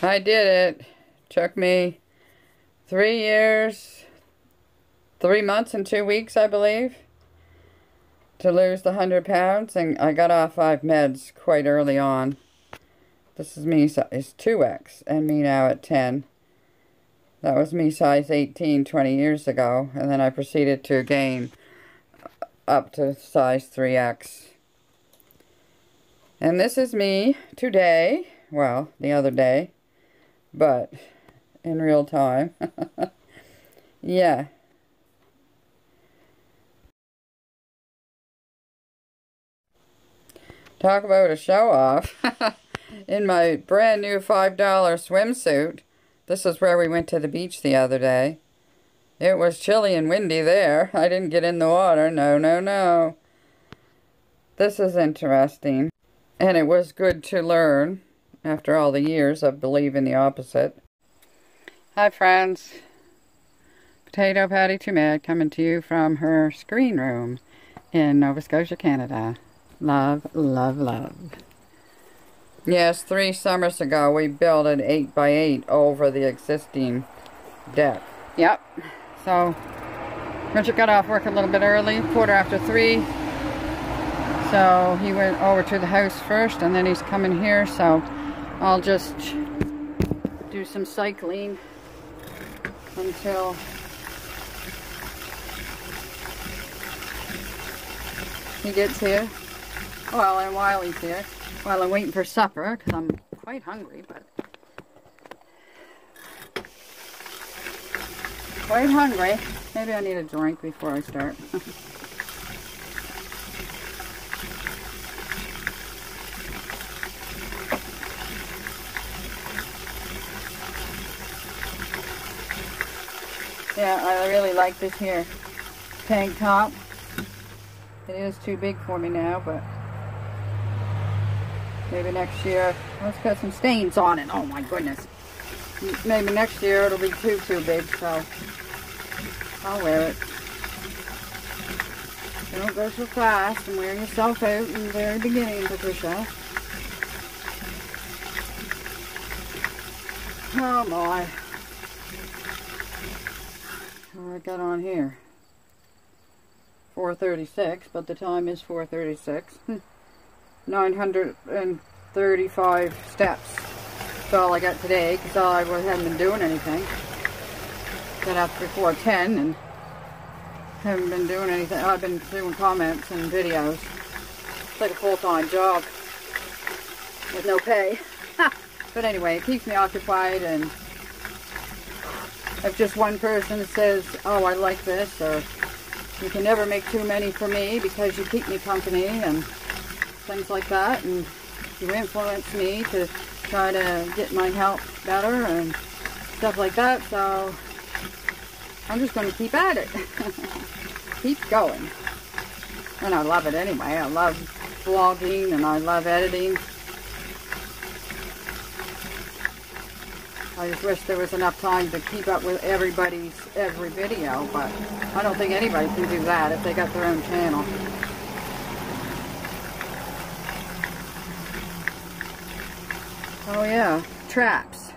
I did it. Took me three years, three months and two weeks, I believe, to lose the 100 pounds. And I got off five meds quite early on. This is me size 2X and me now at 10. That was me size 18 20 years ago. And then I proceeded to gain uh, up to size 3X. And this is me today. Well, the other day. But in real time. yeah. Talk about a show off. in my brand new $5 swimsuit. This is where we went to the beach the other day. It was chilly and windy there. I didn't get in the water. No, no, no. This is interesting. And it was good to learn after all the years of believing the opposite. Hi, friends. Potato Patty Too Mad coming to you from her screen room in Nova Scotia, Canada. Love, love, love. Yes, three summers ago we built an 8 by 8 over the existing deck. Yep. So, Richard got off work a little bit early, quarter after 3. So, he went over to the house first and then he's coming here. So, I'll just do some cycling until he gets here. Well, and while he's here while I'm waiting for supper because I'm quite hungry, but quite hungry. Maybe I need a drink before I start. yeah, I really like this here tank top. It is too big for me now, but Maybe next year, let's got some stains on it. Oh my goodness. Maybe next year it'll be too, too big, so I'll wear it. Don't go so fast and wear yourself out in the very beginning, Patricia. Oh my. Got on here? 436, but the time is 436. 935 steps. That's all I got today because I haven't been doing anything. Got up before 10 and haven't been doing anything. I've been doing comments and videos. It's like a full-time job with no pay. but anyway, it keeps me occupied and if just one person says, oh, I like this, or you can never make too many for me because you keep me company, and things like that and you influence me to try to get my health better and stuff like that so I'm just going to keep at it. Keep going. And I love it anyway. I love vlogging and I love editing I just wish there was enough time to keep up with everybody's every video but I don't think anybody can do that if they got their own channel Oh yeah, traps.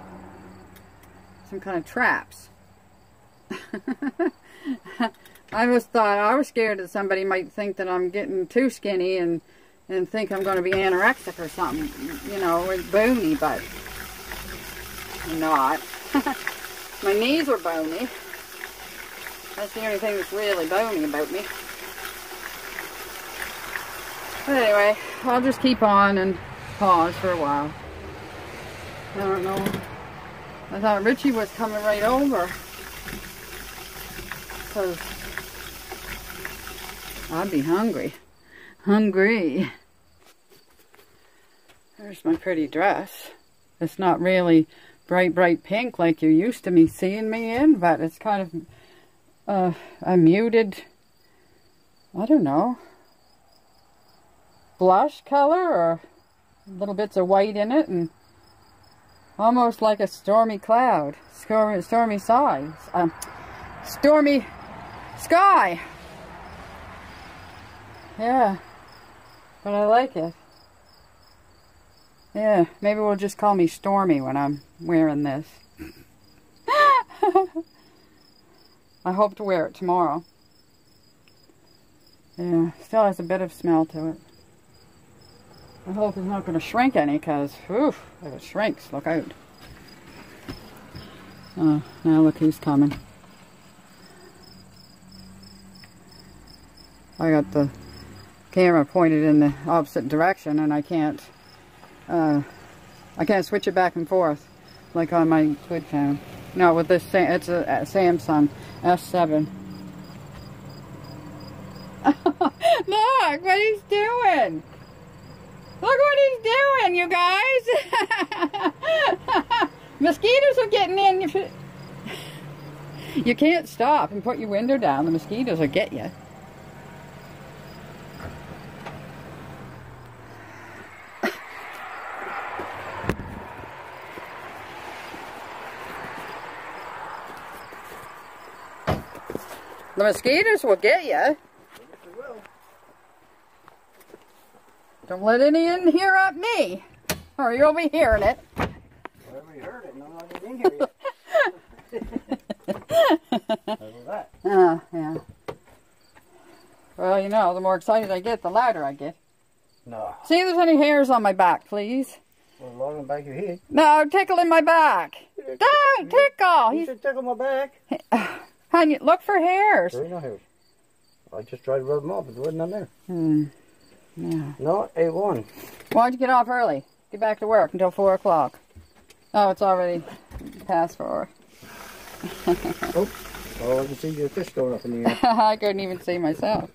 Some kind of traps. I was thought, I was scared that somebody might think that I'm getting too skinny and, and think I'm going to be anorexic or something, you know, or bony, but not. My knees are bony. That's the only thing that's really bony about me. But anyway, I'll just keep on and pause for a while. I don't know. I thought Richie was coming right over. Because I'd be hungry. Hungry. There's my pretty dress. It's not really bright, bright pink like you're used to me seeing me in, but it's kind of uh, a muted, I don't know, blush color or little bits of white in it and almost like a stormy cloud, stormy, stormy size, um, stormy sky. Yeah, but I like it. Yeah, maybe we'll just call me Stormy when I'm wearing this. I hope to wear it tomorrow. Yeah, still has a bit of smell to it. I hope it's not going to shrink any because, oof, if it shrinks, look out. Oh, now look who's coming. I got the camera pointed in the opposite direction and I can't uh, I can't switch it back and forth like on my good phone. No, with this, it's a, a Samsung S7. Look what he's doing. Look what he's doing, you guys. Mosquitoes are getting in. You can't stop and put your window down. The mosquitoes will get you. The mosquitoes will get you. Don't let any in here at me, or you'll be hearing it. Well, we heard it, and I'm not even here yet. that? Uh, yeah. Well, you know, the more excited I get, the louder I get. No. See if there's any hairs on my back, please. Well, long in back your head. No, tickle in my back. Don't tickle. You He's, should tickle my back. honey, look for hairs. There ain't no hairs. I just tried to rub them off, but there wasn't none there. Hmm. Yeah. Not a one. Why'd you get off early? Get back to work until 4 o'clock. Oh, it's already past 4. Oh, I can see your fish going up in the air. I couldn't even see myself.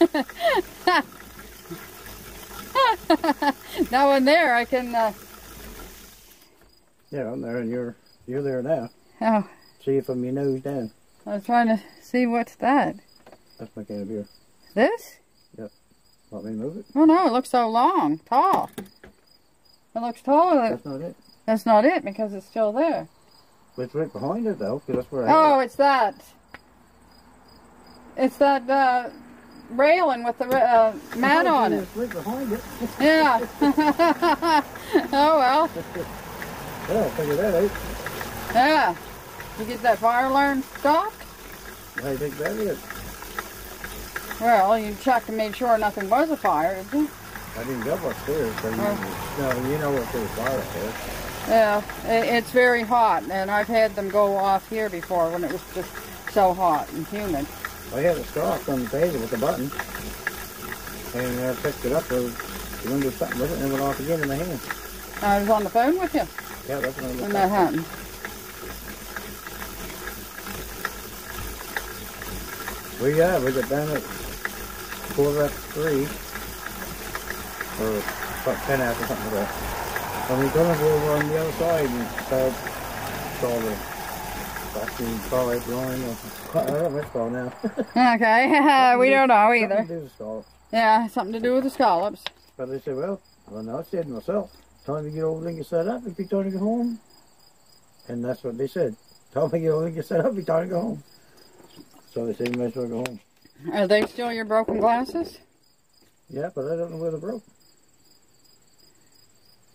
now in there I can, uh, Yeah, I'm there, and you're you're there now. oh, See it from your nose down. I was trying to see what's that. That's my can of beer. This? Yep. Want me to move it? Oh no, it looks so long, tall. It looks taller than, That's not it. that's not it because it's still there. But it's right behind it, though, 'cause that's where I Oh, it's that. It's that uh, railing with the uh, mat on it. Right behind it. Yeah. oh well. Yeah, figure that out. Yeah. You get that fire alarm stopped? I think that is. Well, you checked and made sure nothing was a fire, did you? I didn't go upstairs, but you, no, you know what there's fire up there. Yeah. It's very hot, and I've had them go off here before when it was just so hot and humid. I had it stopped on the table with a button, and I picked it up, or the window something with it, and it went off again in my hand. I was on the phone with you Yeah, that's when I when that happened. We got, we got down at quarter after three, or about ten after something like that. And we go over on the other side and start, saw the fucking solid line of, I don't know what now. Okay. we don't know either. do. Yeah, something to do with the scallops. But they said, well, well, no, I said to myself, time to get over and get set up, it'd be time to go home. And that's what they said. Time to get over and get set up, it'd be time to go home. So they said, you might as well go home. Are they still your broken glasses? Yeah, but I don't know where they're broke.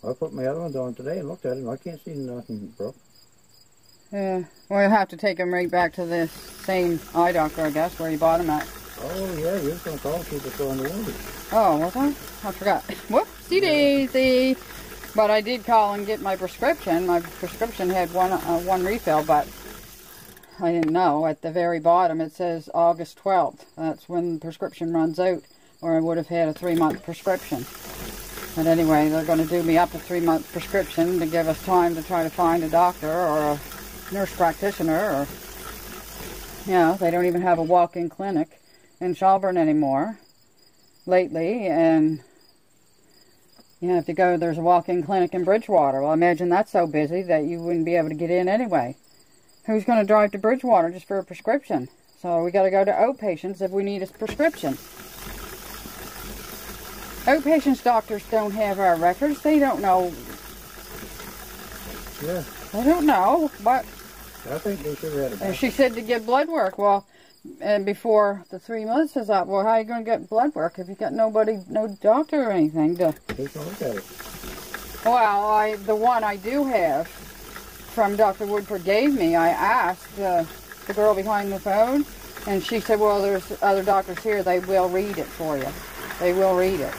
I put my other ones on today and looked at them. I can't see nothing broke. Yeah. We'll have to take him right back to the same eye doctor, I guess, where you bought him at. Oh, yeah, you was going to call and if it's on the water. Oh, was I? I forgot. Whoopsie daisy. But I did call and get my prescription. My prescription had one uh, one refill, but I didn't know. At the very bottom, it says August 12th. That's when the prescription runs out, or I would have had a three-month prescription. But anyway, they're going to do me up a three-month prescription to give us time to try to find a doctor or a nurse practitioner, or you know, they don't even have a walk-in clinic in Shelburne anymore lately, and you have to go. There's a walk-in clinic in Bridgewater. Well, imagine that's so busy that you wouldn't be able to get in anyway. Who's going to drive to Bridgewater just for a prescription? So we got to go to outpatients if we need a prescription. Outpatients doctors don't have our records. They don't know. Yeah. I don't know, but I think they should have had a and she said to get blood work. Well, and before the three months is up, well, how are you going to get blood work if you got nobody, no doctor or anything to? Who's gonna look at it? Well, I the one I do have from Dr. Woodford gave me. I asked uh, the girl behind the phone, and she said, "Well, there's other doctors here. They will read it for you. They will read it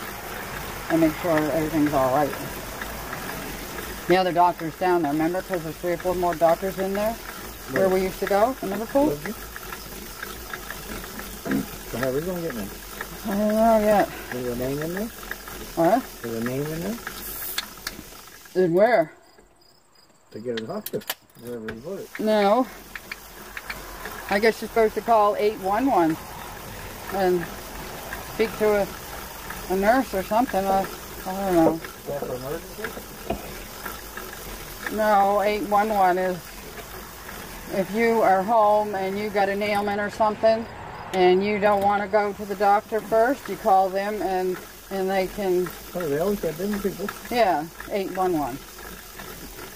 and make sure everything's all right." The other doctors down there, remember? Because there's three or four more doctors in there where we used to go in Liverpool. So how are we gonna get them? I don't know yet. Is there a name in there? What? Is there a name in there? And where? To get a doctor, wherever you put it. No. I guess you're supposed to call 811 and speak to a, a nurse or something. I, I don't know. That's an emergency? No, 811 is if you are home and you got an ailment or something and you don't want to go to the doctor first, you call them and, and they can, Oh, they always got different people. yeah, 811.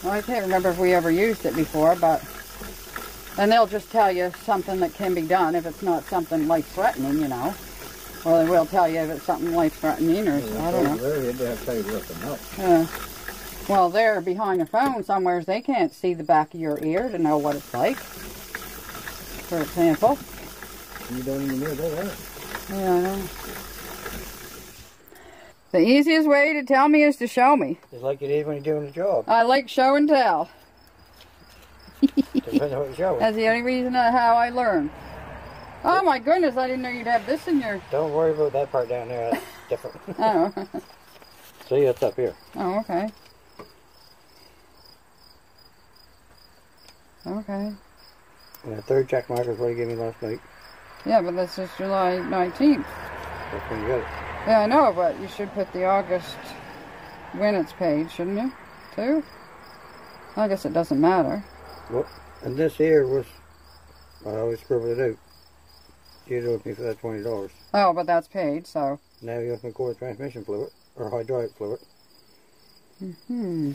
Well, I can't remember if we ever used it before, but, and they'll just tell you something that can be done if it's not something life-threatening, you know. Well, they will tell you if it's something life-threatening or, I don't know. They have to tell you what to know. Yeah. Well, they're behind a phone somewhere. They can't see the back of your ear to know what it's like. For example. You don't even know that. Yeah, I know. The easiest way to tell me is to show me. It's like it is when you're doing a job. I like show and tell. Depends on what you're showing. That's the only reason how I learn. Oh my goodness, I didn't know you'd have this in your. Don't worry about that part down there. That's different. Oh, See, it's up here. oh okay. Okay. And the third check mark is what you gave me last night. Yeah, but this is July 19th. That's when you got it. Yeah, I know, but you should put the August when it's paid, shouldn't you? Too? I guess it doesn't matter. Well, And this here was, I always scribbled it out. You owed me for that twenty dollars. Oh, but that's paid, so. Now you have to pour transmission fluid or hydraulic fluid. Hmm.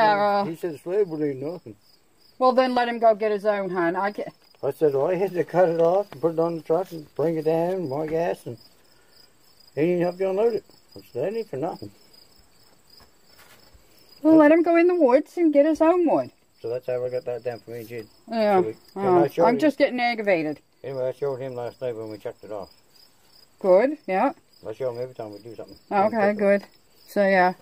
He said, uh, he said the slave would do nothing. Well, then let him go get his own, hon. I can I said, well, I had to cut it off and put it on the truck and bring it down, my gas, and he didn't help you unload it. I said, that ain't for nothing. Well, let him go in the woods and get his own wood. So that's how I got that down for me and. Yeah. So we- Uh, I'm him- just getting aggravated. Anyway, I showed him last night when we checked it off. Good. Yeah. I show him every time we do something. Okay. Good. So yeah.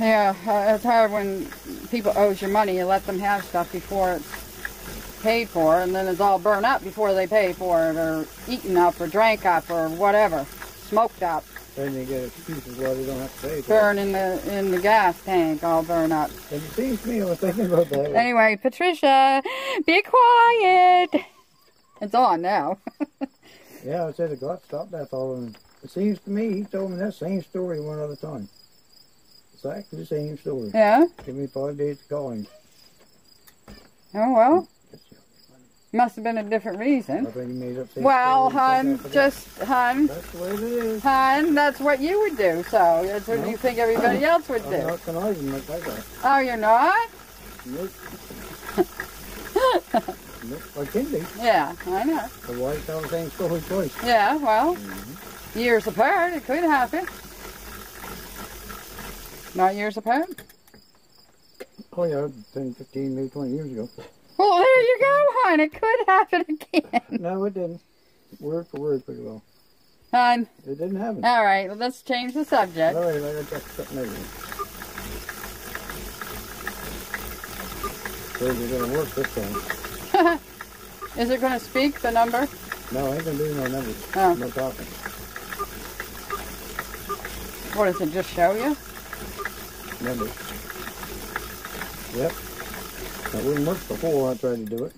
Yeah, uh, it's hard when people owes you money. You let them have stuff before it's paid for, and then it's all burned up before they pay for it, or eaten up, or drank up, or whatever, smoked up, Then they get excuses why they don't have to pay. for it. burn in the in the gas tank, all burned up. And it seems to me, I was thinking about that. Anyway, Patricia, be quiet. It's on now. Yeah, I said it got stopped, that's all. And it seems to me, he told me that same story one other time. Exactly the same story. yeah. Give me five days to call him. Oh well, must have been a different I reason. think he made up Well, story. He said, hun, just hun, That's the way it is. hun. That's what you would do. So that's what No. you think everybody else would I'm do. not conniving like that. Oh, you're not? Nope. nope. I can be. Yeah, I know. The why tell the same story twice? Yeah, well, Mm-hmm. years apart, it could happen. Not years apart. Oh yeah, 10, 15, maybe 20 years ago. Well, there you go, hon. It could happen again. No, it didn't. Word for word pretty well. Hon, It didn't happen. all right, well, let's change the subject. All right, I got something here. So we're gonna work this time. Is it going to speak the number? No, I ain't gonna do no numbers. Oh. No talking. What does it just show you? Numbers. Yep. That wouldn't work before I tried to do it.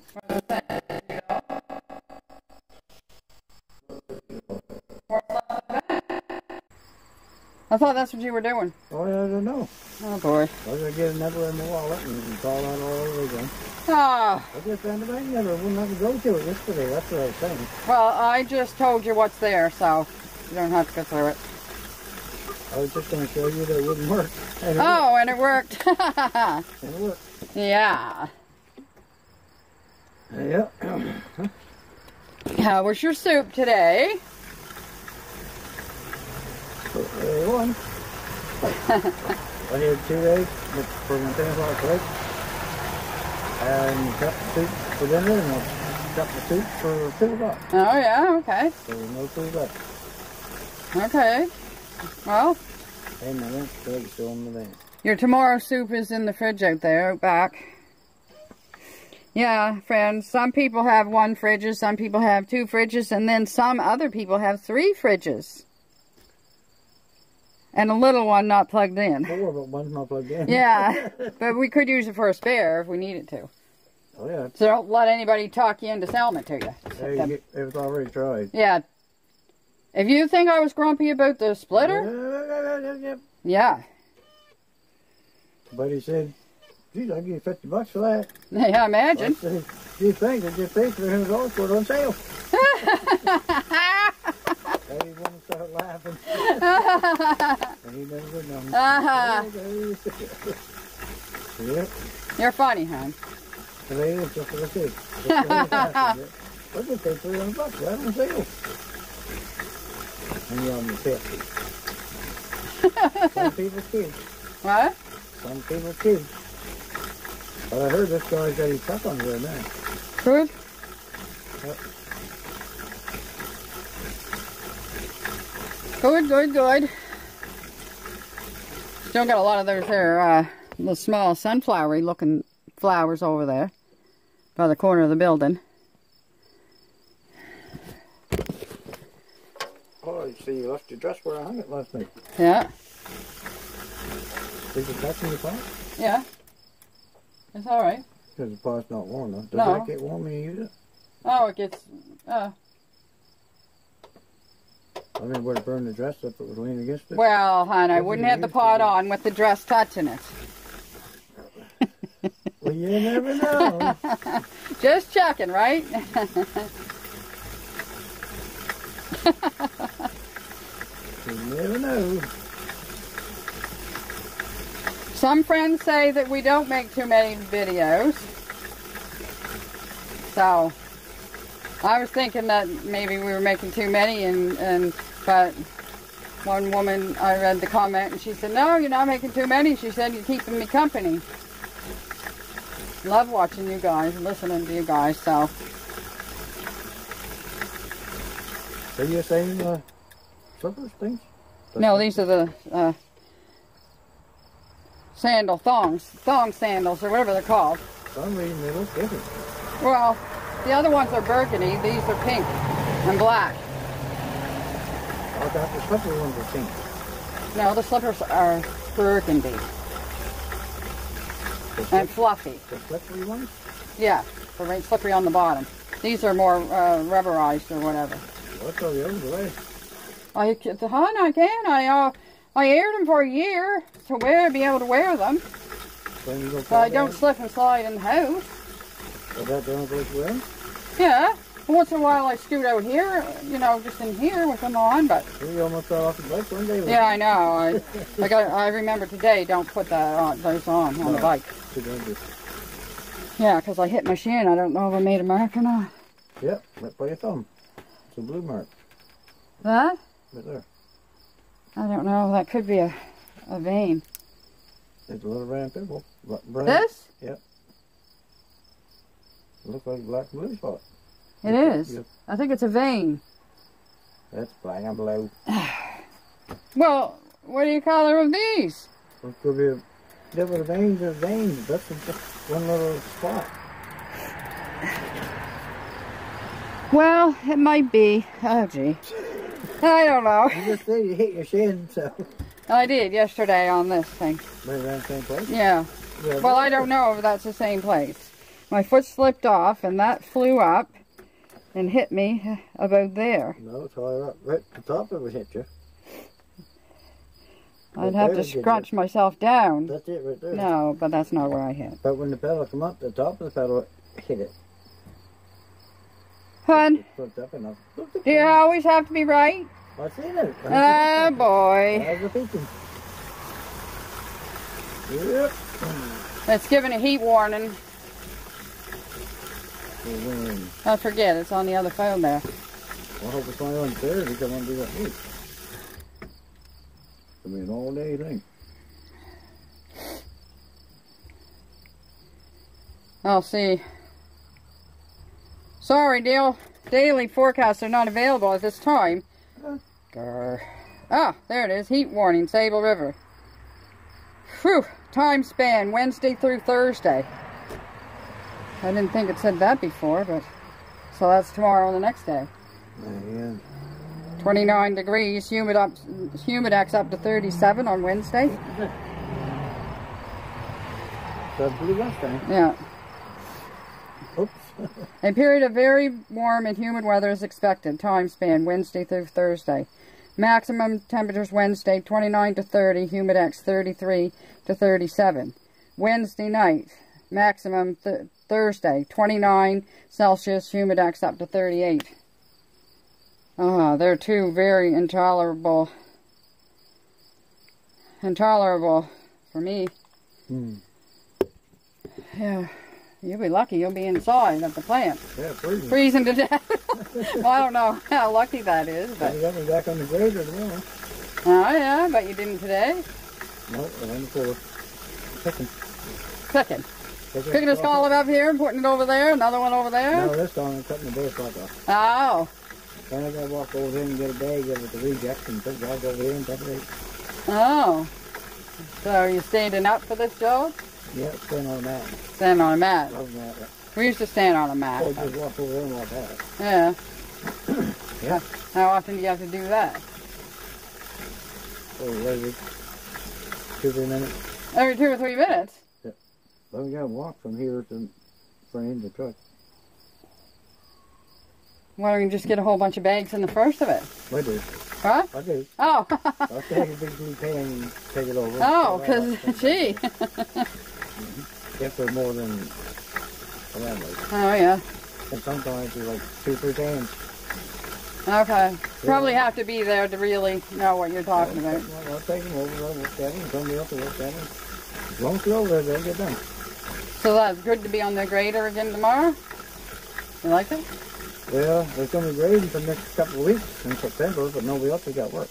I thought that's what you were doing. Oh, yeah, I don't know. Oh boy. I was gonna get another in my wallet and call out all over again. Ah, I just found the never. Wouldn't have to go to it yesterday. That's what I was saying. well, I just told you what's there, so you don't have to go through it. I was just gonna show you that it wouldn't work. And it Oh, and it worked. worked. And it worked. yeah. Yeah. How was your soup today? So, uh, one. I had two eggs for my 10 o'clock break. And cut the soup for dinner and I cut the soup for 2 o'clock. Oh, yeah, okay. So no food left. Okay. Well, And my lunch bag still in the your tomorrow soup is in the fridge out there, out back. Yeah, friends, some people have one fridges, some people have two fridges, and then some other people have three fridges. And a little one not plugged in. Oh, Four, but one's not plugged in. Yeah, but we could use it for a spare if we needed to. Oh, yeah. So don't let anybody talk you into selling it to you. There you get, it was already tried. Yeah. If you think I was grumpy about the splitter, yeah. But he said, geez, I'll give you 50 bucks for that. Yeah, I imagine. said, you think I just paid $300 for it on sale. Wanted to start laughing. and he never. Uh-huh. Yep. You're funny, hon. Today is just what I said. Just what I said. I 300 bucks on sale. And you're on the 50. Some people kids. What? Some people kids. But I heard this guy's got his truck on here now. Good? Yep. Good, good, good. Still got a lot of those there, uh, little small sunflowery looking flowers over there by the corner of the building. Oh, you see, you left your dress where I hung it last night. Yeah, Is it touch in the pot? yeah. It's all right. Because the pot's not warm enough. Does No. that get warm when you use it? Oh, it gets, uh, I mean, would it burn the dress up if it was leaning against it? well, hon, I wouldn't have the pot on with the dress touching it. Well, you never know. Just checking, right? you never know. Some friends say that we don't make too many videos. So, I was thinking that maybe we were making too many and, and but one woman, I read the comment and she said, no, you're not making too many. She said, you're keeping me company. Love watching you guys listening to you guys, so. So you're saying uh, slippers things? No, these are the uh, sandal thongs, thong sandals or whatever they're called. For some reason they look different. Well, the other ones are burgundy. These are pink and black. I thought the slipper ones were pink. No, the slippers are burgundy and fluffy. the slippery ones? Yeah, they're slippery on the bottom. These are more uh, rubberized or whatever. What's all the others away? I can, hon, I can. I uh, I aired them for a year to wear, be able to wear them. So I don't down? slip and slide in the house. Is that the only place you wear? Yeah. Once in a while I scoot out here, you know, just in here with them on, but We almost fell off the bike one day. yeah, I know. I, I got. I remember today. Don't put that on. Those on on the bike. Yeah, because I hit my shin. I don't know if I made a mark or not. Yep, right by your thumb. It's a blue mark That? Right there. I don't know. That could be a, a vein. It's a little round pimple. Br- Brown. This? It looks like a black and blue spot. It is. Yep. I think it's a vein. That's black and blue. Well, what do you call of these? It could be a different veins or veins. That's just one little spot. Well, it might be. Oh, gee. I don't know. You just said you hit your shin, so I did yesterday on this thing. maybe around the same place. Yeah. Yeah, Well, I don't know if that's the same place. My foot slipped off and that flew up and hit me about there. No, it's higher up. Right the top of it hit you. I'd have to scrunch myself down. That's it right there. No, but that's not where I hit. But when the pedal come up, the top of the pedal hit it. Hun, It up enough. do you always have to be right? I seen it. Oh boy. I was thinking. Yep. It's giving a heat warning. I forget, it's on the other phone there. I hope it's only on Thursday because I want to do that heat. I mean, all day thing. I'll see. Sorry, Dale. Daily forecasts are not available at this time. Grr. Ah, there it is. Heat warning, Sable River. Whew. Time span, Wednesday through Thursday. I didn't think it said that before, but... So that's tomorrow and the next day. Man. 29 degrees, humid up, humidex up to 37 on Wednesday. So pretty last time. Yeah. A period of very warm and humid weather is expected. Time span Wednesday through Thursday. Maximum temperatures Wednesday 29 to 30, humidex 33 to 37. Wednesday night, maximum th Thursday 29 Celsius, humidex up to 38. Ah, they're two very intolerable, intolerable for me. Hmm. Yeah, you'll be lucky you'll be inside at the plant. Yeah, freezing. freezing to death. well, I don't know how lucky that is, but You got me back on the grader tomorrow. oh yeah, but you didn't today. Nope, I'm on the floor. Picking. Cooking, Picking cooking a scallop up here and putting it over there, another one over there? No, this time I'm cutting the spot off. Oh, Then I gotta walk over there and get a bag of it to reject and put guys over here and separate. oh. So are you standing up for this job? Yeah, stand on a mat. Stand on a mat. Love that. We used to stand on a mat. Or just walk over there and walk out. yeah. Yeah. How often do you have to do that? Oh, lazy. Two, three minutes. Every two or three minutes. But we gotta walk from here to frame the truck. Why don't you just get a whole bunch of bags in the first of it? I do. Huh? I do. Oh. I'll take a big blue pan and take it over. oh, because, gee. If there's more than around like, oh, yeah. and sometimes there's like two, three cans. Okay. Probably have to be there to really know what you're talking about. I'll, I'll take them over, I'll look at them, somebody else will look at them. As long as they're over there, they'll get done. So that's good to be on the grader again tomorrow? You like it? Well, there's gonna be grading for the next couple of weeks in September, but nobody else has got work.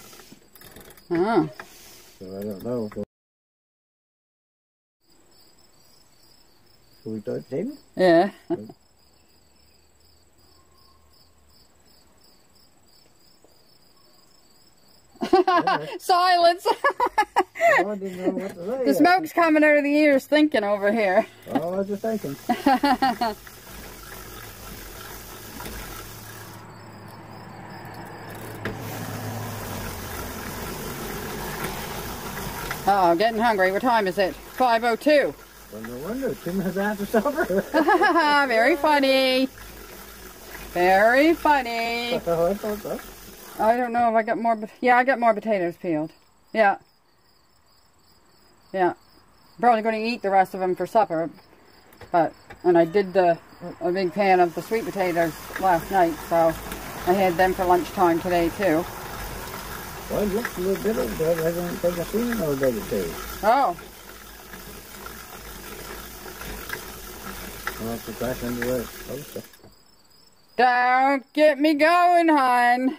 Oh. So I don't know. We start taping? Yeah. Silence. Oh, I didn't know what to say. the smoke's coming out of the ears thinking over here. Oh, I was just thinking. Oh, getting hungry. What time is it? 5.02. Well, no wonder. Two minutes after supper. Very funny. Very funny. I thought so. I don't know if I got more. Yeah, I got more potatoes peeled. Yeah. Yeah. Probably going to eat the rest of them for supper. But, and I did the, a big pan of the sweet potatoes last night, so I had them for lunchtime today too. Well, it looks a little bit over there. I don't think I've seen of two. Oh, I'll have to back poster. don't get me going, hon.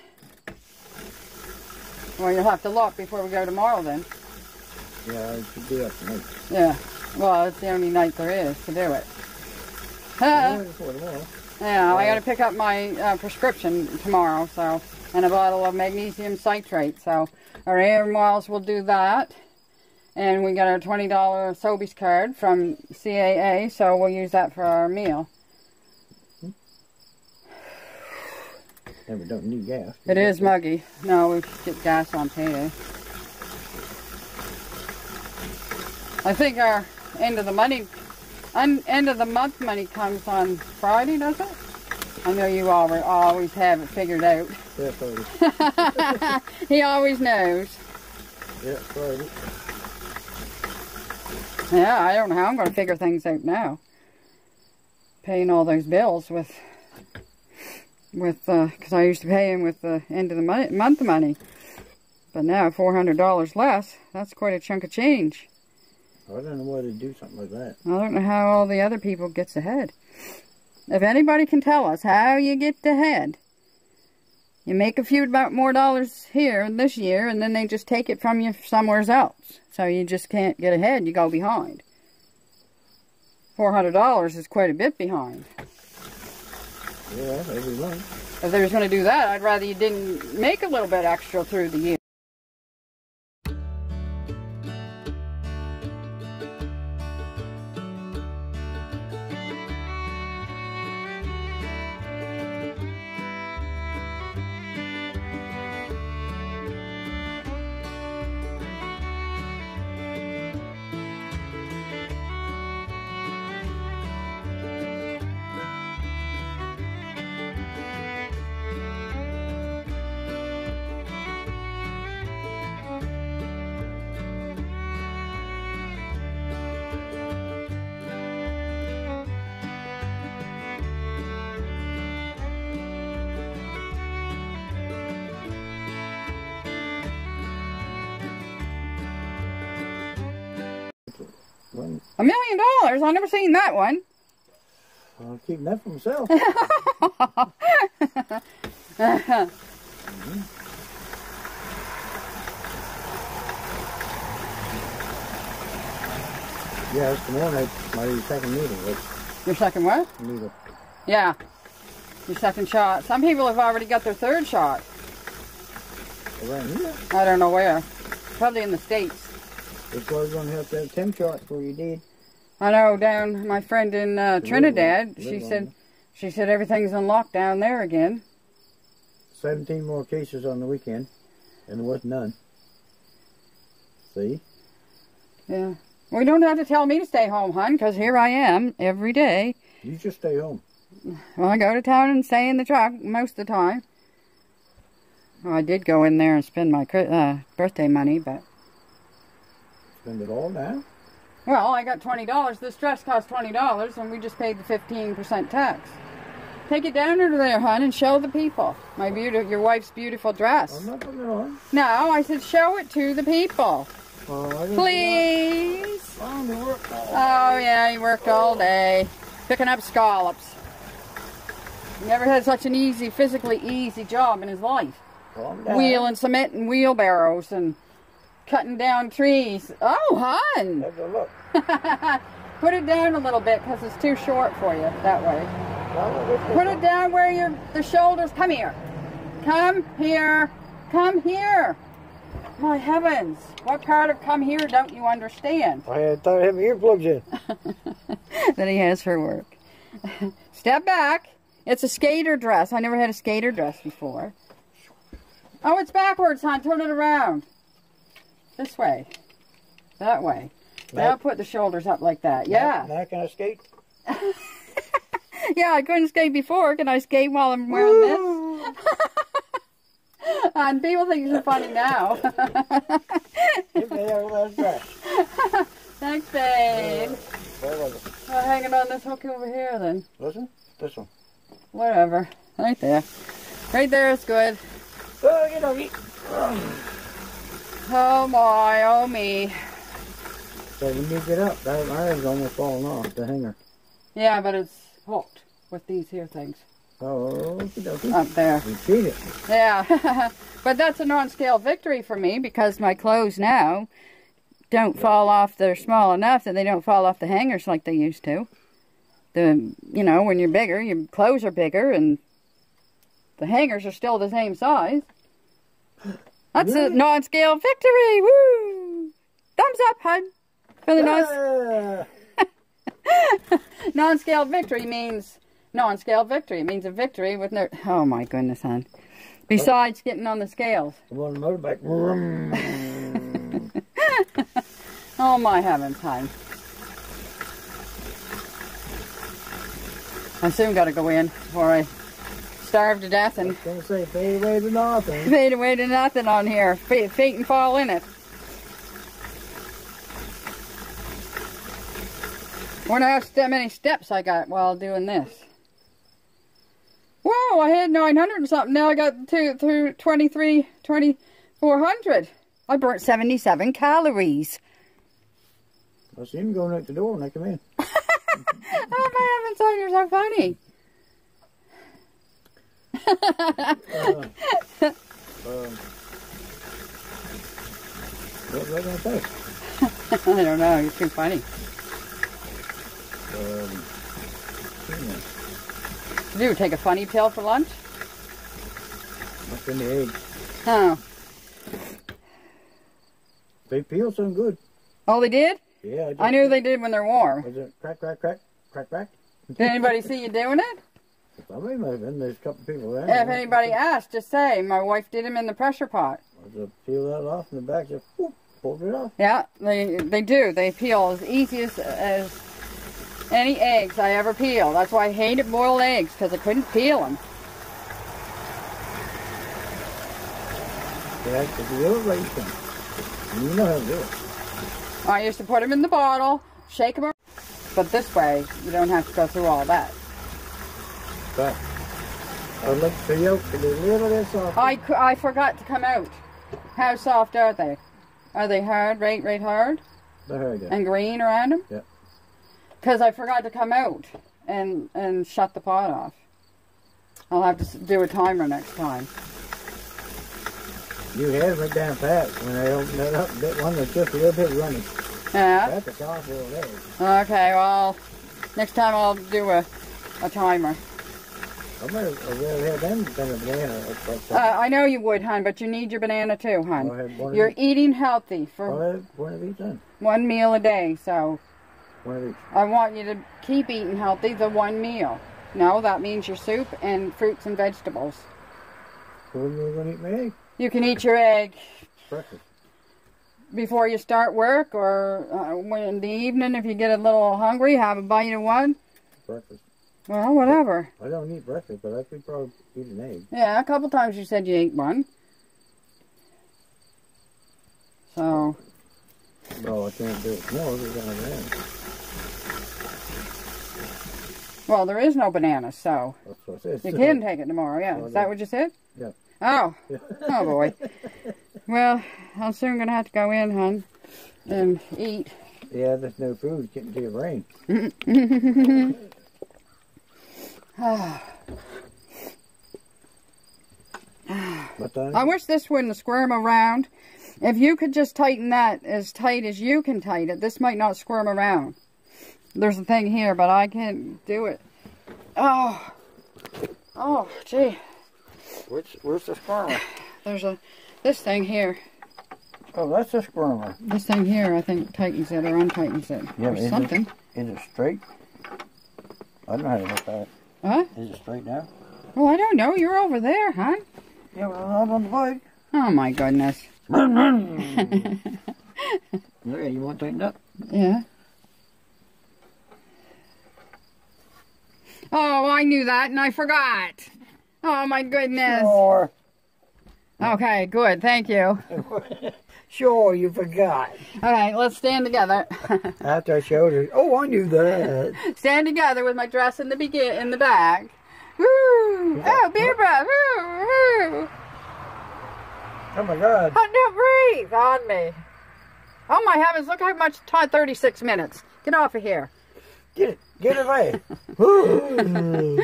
Well, you'll have to look before we go tomorrow then. Yeah, I should do that tonight. Yeah. Well, it's the only night there is to do it. Yeah, Huh. Yeah, I got to pick up my uh, prescription tomorrow, so and a bottle of magnesium citrate. So our air miles will do that, and we got our twenty dollar Sobeys card from CAA, so we'll use that for our meal. Yeah, we don't need gas. It is muggy. No, we get gas on payday. I think our end of the money, un, end of the month money comes on Friday, doesn't it? I know you all always have it figured out. Yeah, so, he always knows. Yeah, Friday. Yeah, I don't know how I'm going to figure things out now. Paying all those bills with, with, uh, because I used to pay him with the end of the money, month money. But now $400 less, that's quite a chunk of change. I don't know why they do something like that. I don't know how all the other people gets ahead. If anybody can tell us how you get ahead, you make a few more dollars here this year, and then they just take it from you somewhere else. So you just can't get ahead. You go behind. $400 is quite a bit behind. Yeah, every month. If they was going to do that, I'd rather you didn't make a little bit extra through the year. Never seen that one. I'm keeping that for myself. yeah, it's the morning. My second needle. Your second what? needle. Yeah. Your second shot. Some people have already got their third shot. Around here. I don't know where. Probably in the States. That's why was going to have to have 10 shots before you did. I know down my friend in uh, Trinidad, little- she said she said everything's in lockdown there again. 17 more cases on the weekend, and there was none. See? Yeah. Well, you don't have to tell me to stay home, hon, because here I am every day. You just stay home. Well, I go to town and stay in the truck most of the time. Well, I did go in there and spend my uh, birthday money, but Spend it all now. Well, I got twenty dollars. This dress cost twenty dollars, and we just paid the fifteen percent tax. Take it down under there, hon, and show the people my beauty, your wife's beautiful dress. I'm not putting it on. No, I said show it to the people, Oh, please. Fine, it worked all. Oh yeah, he worked all day picking up scallops. He never had such an easy, physically easy job in his life. Wheeling cement and wheelbarrows and cutting down trees. Oh, hun! Have a look. Put it down a little bit because it's too short for you that way. Put it down where your the shoulders. Come here. Come here. Come here. My heavens! What part of come here don't you understand? I thought I had my earplugs in. that he has her work. Step back. It's a skater dress. I never had a skater dress before. Oh, it's backwards, hon. Turn it around. This way. That way. Now put the shoulders up like that. Yeah. Now, now can I skate? Yeah, I couldn't skate before. Can I skate while I'm wearing this? and people think you're funny now. Give me that last dress. Thanks, babe. Where was it? I'll hang on this hook over here then. Listen, this one. Whatever. Right there. Right there is good. Oh, you know, Oh my, oh me. So when you get up, that iron's almost falling off the hanger. Yeah, but it's hooked with these here things Oh, up there. We cheat it. Yeah, but that's a non-scale victory for me because my clothes now don't fall off. They're small enough that they don't fall off the hangers like they used to. The you know when you're bigger, your clothes are bigger and the hangers are still the same size. That's a non-scale victory. Woo! Thumbs up, hon. Really nice. Ah, Non-scale victory means non-scale victory. It means a victory with no. Oh my goodness, hon. Besides getting on the scales. I'm on the motorbike. Oh my heavens, hon. I soon got to go in before I starve to death and Gonna say fade away to nothing. fade away to nothing on here. Fa- Faint and fall in it. Wonder how st- many steps I got while doing this. Whoa, I had 900 and something. Now I got to through 23, 2400. I burnt 77 calories. I see him going out the door when I come in. oh, my heavens, son, you're so funny. Uh, um, what was I going to say? I don't know, you're too funny. Um, hmm, Do take a funny pill for lunch? what's in the egg? Oh. They feel so good. Oh, they did? Yeah. I knew they did when they're warm. Was it crack, crack, crack, crack, crack? Did anybody see you doing it? Somebody might have been. There's a couple people there. If anybody asked, just say, my wife did them in the pressure pot. It peel that off in the back? Just whoop, pulled it off. Yeah, they they do. They peel as easy as, as any eggs I ever peeled. That's why I hated boiled eggs, because I couldn't peel them. Yeah, you do it right, you. You know how to do it. I used to put them in the bottle, shake them, but this way, you don't have to go through all that. But I look for the yolk to be a little bit soft. I, I forgot to come out. How soft are they? Are they hard, right, right hard? The hard end. And green around them? Yep. Because I forgot to come out and, and shut the pot off. I'll have to do a timer next time. You had it down pat when I opened it up. That one was just a little bit runny. Yeah? That's a soft little egg. Okay, well, next time I'll do a, a timer. I might have I'd them than a banana. Uh, I know you would, hon, but you need your banana too, hon. You're eating healthy for one of each then. one meal a day, so One of each. I want you to keep eating healthy the one meal. No, that means your soup and fruits and vegetables. So you going to eat my egg? You can eat your egg Breakfast. before you start work or uh, when in the evening if you get a little hungry, have a bite of one. Breakfast. Well, whatever. I don't eat breakfast, but I could probably eat an egg. Yeah, a couple times you said you ate one. So, No, I can't do it No, have an egg. Well, there is no banana, so That's what I said. you can take it tomorrow. Yeah, is that what you said? Yeah. Oh, oh boy. Well, I'm soon gonna have to go in, hon, and eat. Yeah, there's no food getting to your brain. But I wish this wouldn't squirm around. If you could just tighten that as tight as you can tighten it, this might not squirm around. There's a thing here, but I can't do it. Oh, oh, gee. which, where's the squirmer? There's a this thing here. Oh, that's a squirmer. This thing here, I think tightens it or untightens it Yeah, or is something. Is it straight? I don't know how to look at it. Huh? Is it straight now? Well, I don't know. You're over there, huh? Yeah, well, I'm on the bike. Oh my goodness. Yeah, you want to tighten up? Yeah. Oh, I knew that and I forgot. Oh my goodness. Sure. Okay, good. Thank you. Sure, you forgot. Okay, let's stand together. After I showed her, oh, I knew that. stand together with my dress in the begin in the back. Woo! Oh, beer breath. Woo! Woo! Oh my God. Oh, don't breathe on me. Oh my heavens! Look how much time. Thirty-six minutes. Get off of here. Get it. Get it away.